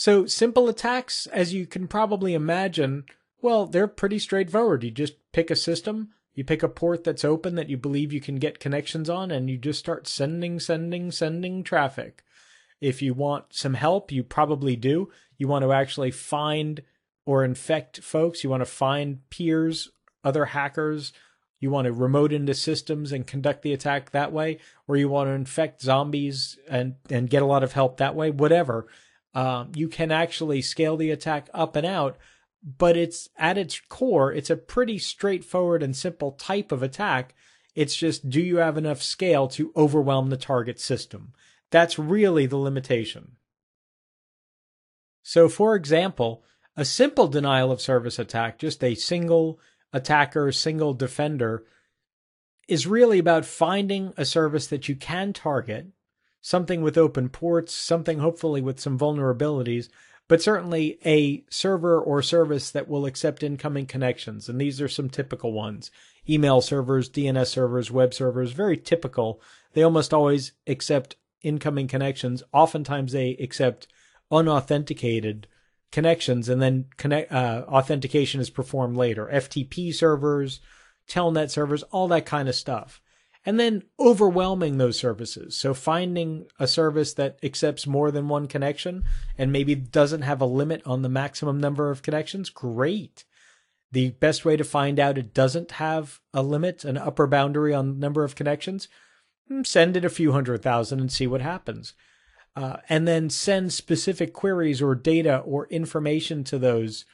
So simple attacks, as you can probably imagine, well, they're pretty straightforward. You just pick a system, you pick a port that's open that you believe you can get connections on, and you just start sending, sending, sending traffic. If you want some help, you probably do. You want to actually find or infect folks. You want to find peers, other hackers. You want to remote into systems and conduct the attack that way, or you want to infect zombies and, and get a lot of help that way, whatever. Um, you can actually scale the attack up and out, but it's at its core, it's a pretty straightforward and simple type of attack. It's just, do you have enough scale to overwhelm the target system? That's really the limitation. So, for example, a simple denial of service attack, just a single attacker, single defender, is really about finding a service that you can target, something with open ports, something hopefully with some vulnerabilities, but certainly a server or service that will accept incoming connections. And these are some typical ones email servers, DNS servers, web servers, very typical. They almost always accept incoming connections. Oftentimes they accept unauthenticated connections and then connect, uh, authentication is performed later. FTP servers, telnet servers, all that kind of stuff. And then overwhelming those services. So finding a service that accepts more than one connection and maybe doesn't have a limit on the maximum number of connections, great. The best way to find out it doesn't have a limit, an upper boundary on number of connections, hmm, send it a few hundred thousand and see what happens uh, and then send specific queries or data or information to those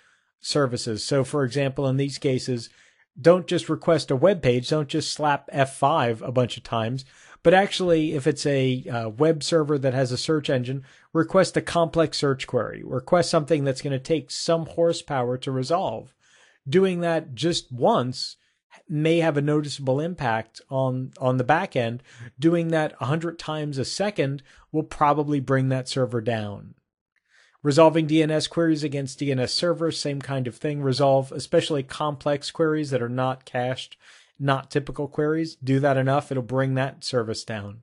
services. So, for example, in these cases, don't just request a web page, don't just slap F5 a bunch of times, but actually, if it's a uh, web server that has a search engine, request a complex search query, request something that's going to take some horsepower to resolve. Doing that just once may have a noticeable impact on on the back end. Doing that 100 times a second will probably bring that server down resolving dns queries against dns servers same kind of thing. Resolve especially complex queries that are not cached not typical queries. Do that enough it'll bring that service down.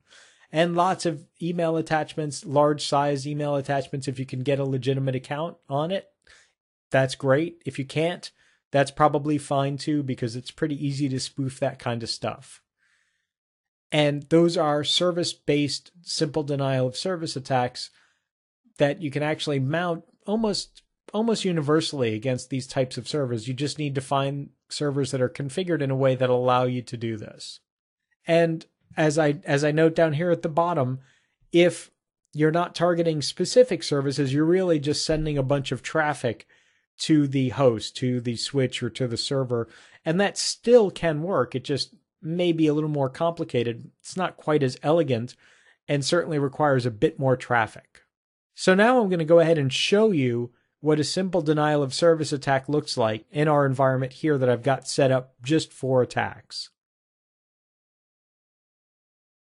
And lots of email attachments large size email attachments if you can get a legitimate account on it that's great. If you can't that's probably fine too because it's pretty easy to spoof that kind of stuff. And those are service based simple denial of service attacks that you can actually mount almost almost universally against these types of servers. You just need to find servers that are configured in a way that allow you to do this. And as I as I note down here at the bottom, if you're not targeting specific services, you're really just sending a bunch of traffic to the host, to the switch, or to the server. And that still can work. It just may be a little more complicated. It's not quite as elegant and certainly requires a bit more traffic. So now I'm going to go ahead and show you what a simple denial of service attack looks like in our environment here that I've got set up just for attacks.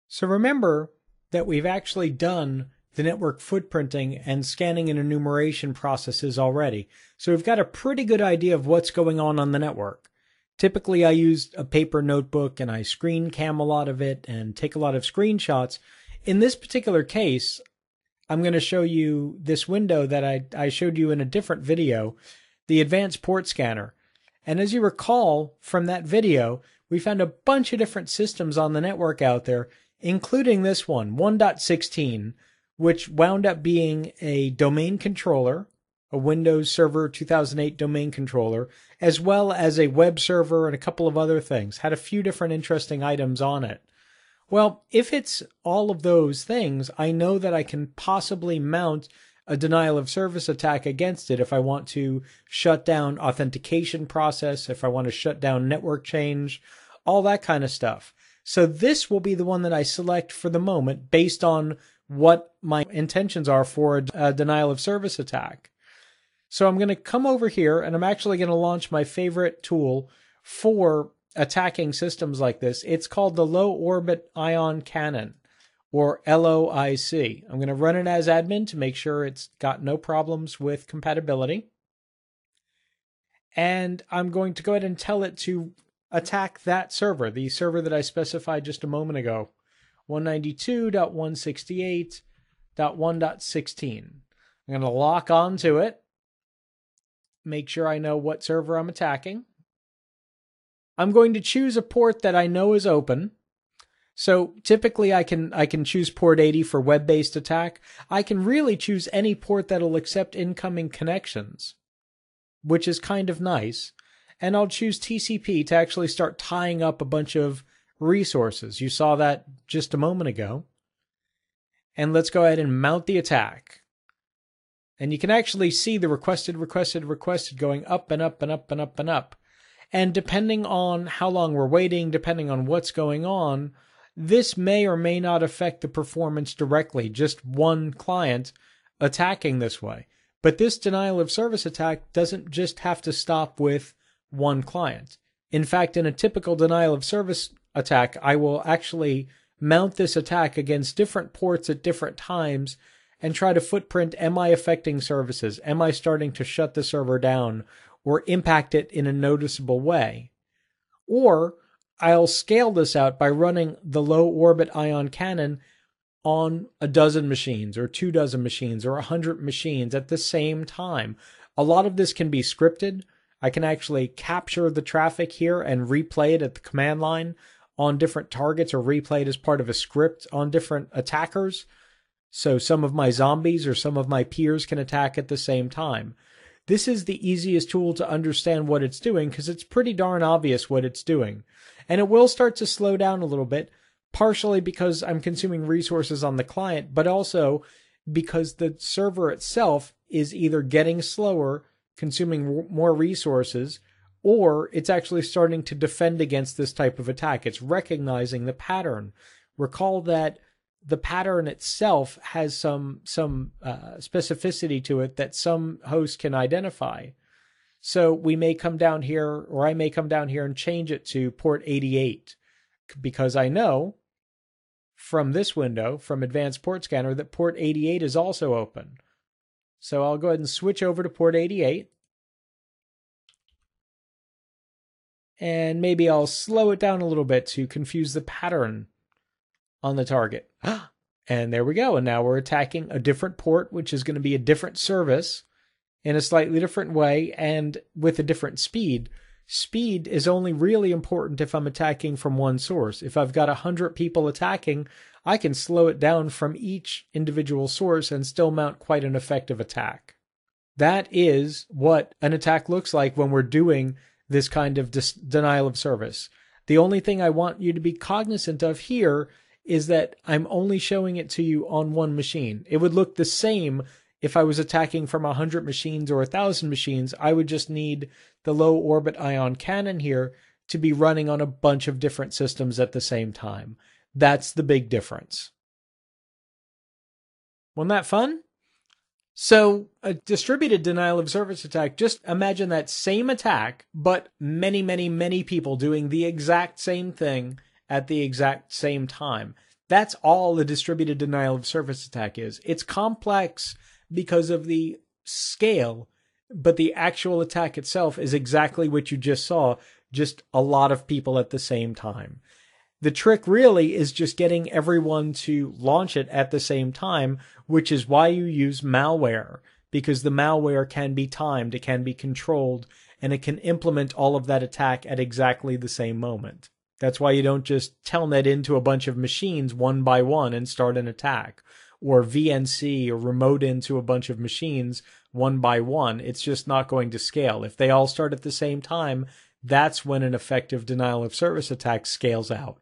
So remember that we've actually done the network footprinting and scanning and enumeration processes already. So we've got a pretty good idea of what's going on on the network. Typically, I use a paper notebook and I screen cam a lot of it and take a lot of screenshots. In this particular case, I'm going to show you this window that I, I showed you in a different video, the advanced port scanner. And as you recall from that video, we found a bunch of different systems on the network out there, including this one, 1.16, which wound up being a domain controller, a Windows Server 2008 domain controller, as well as a web server and a couple of other things. Had a few different interesting items on it. Well, if it's all of those things, I know that I can possibly mount a denial of service attack against it if I want to shut down authentication process, if I want to shut down network change, all that kind of stuff. So this will be the one that I select for the moment based on what my intentions are for a, denial of service attack. So I'm going to come over here and I'm actually going to launch my favorite tool for attacking systems like this. It's called the Low Orbit Ion Cannon or LOIC. I'm going to run it as admin to make sure it's got no problems with compatibility. And I'm going to go ahead and tell it to attack that server, the server that I specified just a moment ago. 192.168.1.16. I'm going to lock onto it. Make sure I know what server I'm attacking. I'm going to choose a port that I know is open. So typically I can I can choose port 80 for web-based attack. I can really choose any port that'll accept incoming connections, which is kind of nice. And I'll choose TCP to actually start tying up a bunch of resources. You saw that just a moment ago. And let's go ahead and mount the attack. And you can actually see the requested, requested, requested going up and up and up and up and up. And depending on how long we're waiting, depending on what's going on, this may or may not affect the performance directly, just one client attacking this way. But this denial of service attack doesn't just have to stop with one client. In fact, in a typical denial of service attack, I will actually mount this attack against different ports at different times and try to footprint am I affecting services? Am I starting to shut the server down or impact it in a noticeable way? Or I'll scale this out by running the low orbit ion cannon on a dozen machines or two dozen machines or a hundred machines at the same time. A lot of this can be scripted. I can actually capture the traffic here and replay it at the command line on different targets or replay it as part of a script on different attackers. So some of my zombies or some of my peers can attack at the same time. This is the easiest tool to understand what it's doing because it's pretty darn obvious what it's doing. And it will start to slow down a little bit, partially because I'm consuming resources on the client, but also because the server itself is either getting slower, consuming more resources, or it's actually starting to defend against this type of attack. It's recognizing the pattern. Recall that the pattern itself has some some uh, specificity to it that some hosts can identify. So we may come down here, or I may come down here and change it to port 88 because I know from this window, from Advanced Port Scanner, that port 88 is also open. So I'll go ahead and switch over to port 88. and maybe I'll slow it down a little bit to confuse the pattern on the target. and there we go. And now we're attacking a different port, which is going to be a different service in a slightly different way and with a different speed. Speed is only really important if I'm attacking from one source. If I've got a hundred people attacking, I can slow it down from each individual source and still mount quite an effective attack. That is what an attack looks like when we're doing this kind of dis- denial of service. The only thing I want you to be cognizant of here is that I'm only showing it to you on one machine. It would look the same if I was attacking from a hundred machines or a thousand machines. I would just need the low orbit ion cannon here to be running on a bunch of different systems at the same time. That's the big difference. Wasn't that fun? So, a distributed denial of service attack, just imagine that same attack, but many, many, many people doing the exact same thing at the exact same time. That's all a distributed denial of service attack is. It's complex because of the scale, but the actual attack itself is exactly what you just saw, just a lot of people at the same time. The trick really is just getting everyone to launch it at the same time, which is why you use malware, because the malware can be timed, it can be controlled, and it can implement all of that attack at exactly the same moment. That's why you don't just telnet into a bunch of machines one by one and start an attack, or VNC or remote into a bunch of machines one by one. It's just not going to scale. If they all start at the same time, that's when an effective denial of service attack scales out.